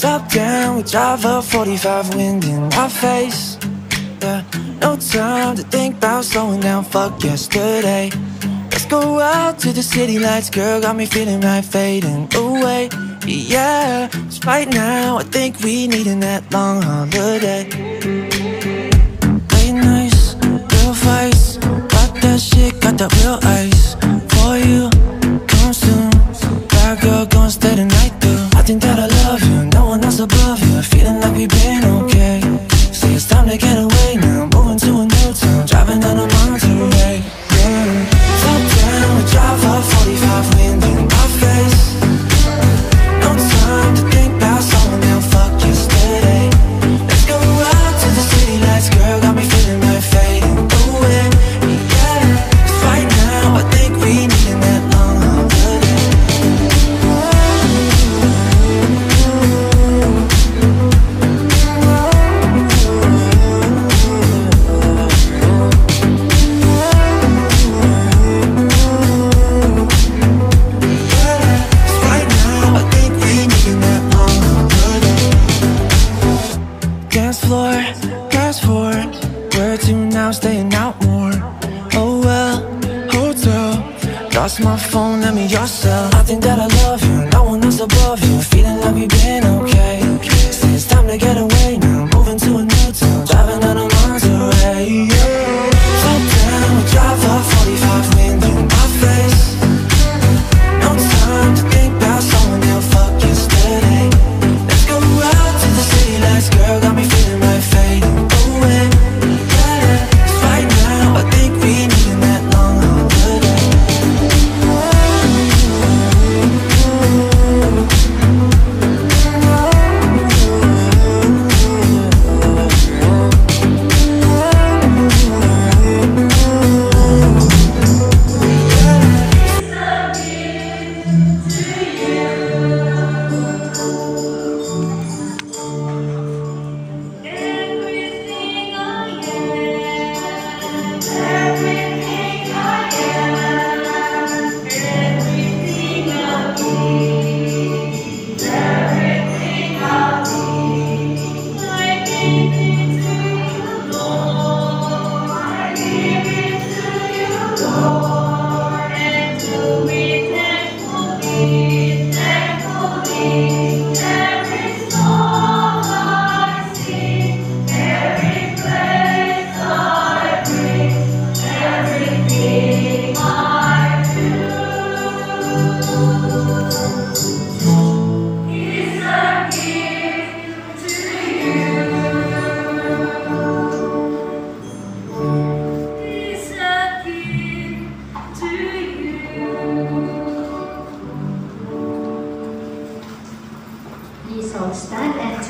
Top down, we drive up 45 wind in my face Yeah, no time to think about slowing down, fuck yesterday Let's go out to the city lights, girl, got me feeling right fading away Yeah, cause right now I think we needing that long holiday Late nights, real fights, got that shit, got that real ice my phone, I me yourself I think that I love you, no one else above you Feeling like we've been okay Say it's time to get away now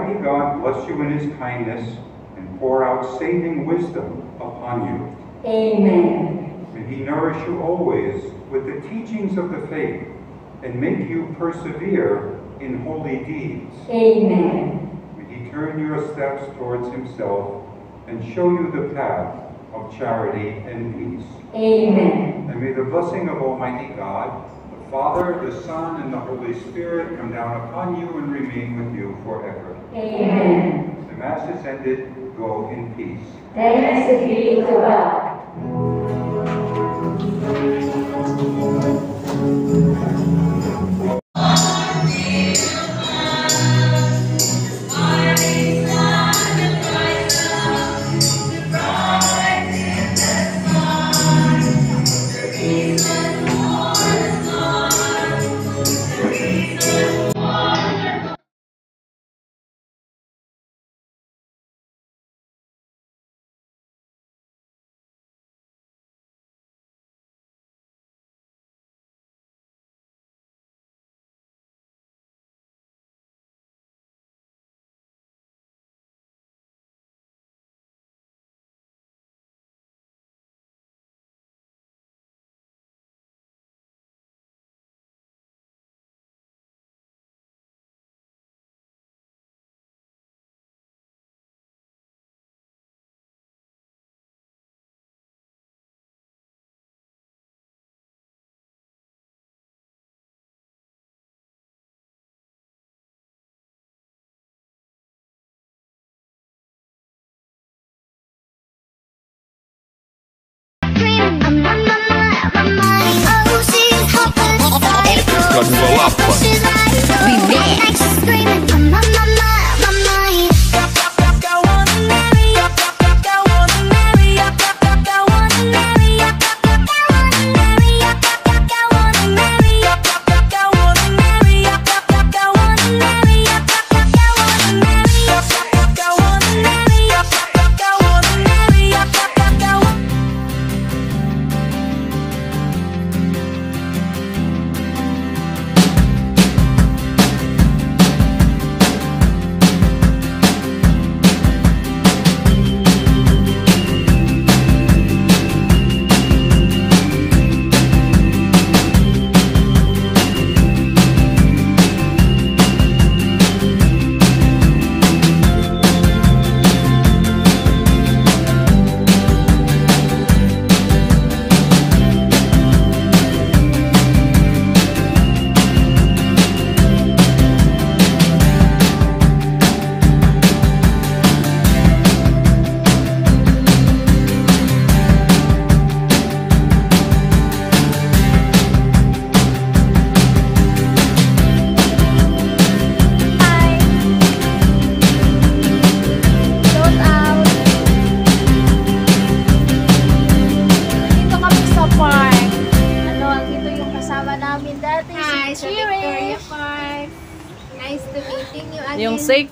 Almighty God bless you in his kindness and pour out saving wisdom upon you. Amen. May he nourish you always with the teachings of the faith and make you persevere in holy deeds. Amen. May he turn your steps towards himself and show you the path of charity and peace. Amen. And may the blessing of Almighty God, the Father, the Son, and the Holy Spirit come down upon you and remain with you forever. Amen. The Mass is ended. Go in peace. Thanks be to God. Rafa.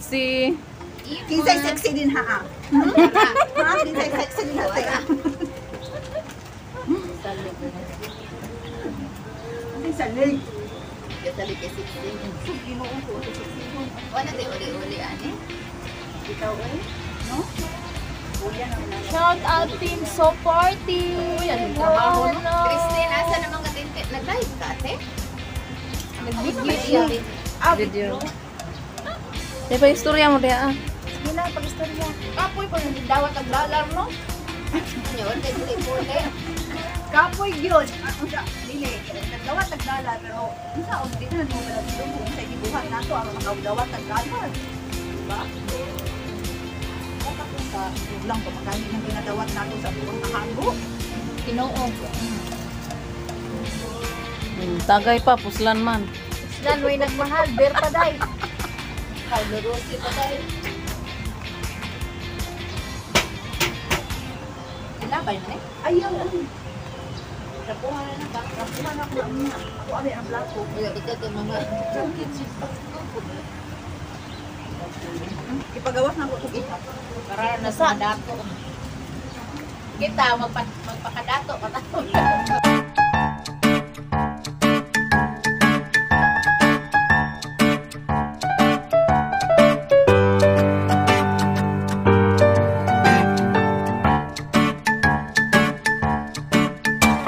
sexy. Kinsay sexy din ha. Hmm? ha? Kinsay sexy din ha. Ay, salig. Salig kay sexy. Ginoon ko. Wala di uli-uli, ani? Ikaw ay? No? Shout out team supporting. Yan, trabaho no. Ano? Christine, asa naman ka tintit? Nag-live ka, ate? Nag-video siya. Ano ah, video. Di pa istorya mo diya ah. Sige na, pag-istorya. Kapoy ko nang dawat ang dollar mo. Yun, kay dili po Kapoy yun. Ako siya, dili. Nagdawat ang dollar, pero isa o dito na mo pala dito mo. Sa ibuhan na to, ang makagdawat ang dollar. Diba? Tapos sa lang ko, magkali ginadawat pinadawat nato sa buong nakago. Tinoog. Hmm, tagay pa, puslan man. Puslan, may nagmahal. Berta day. Kaldurusi pa tayo. Ilabay na eh. Ayaw. Rapuhan na ba? na ako ang mga. Ako ano ang blako. Wala ito ito mga kitchen. Ipagawas na ako ito kita. na sa dato. Kita magpakadato. Patato.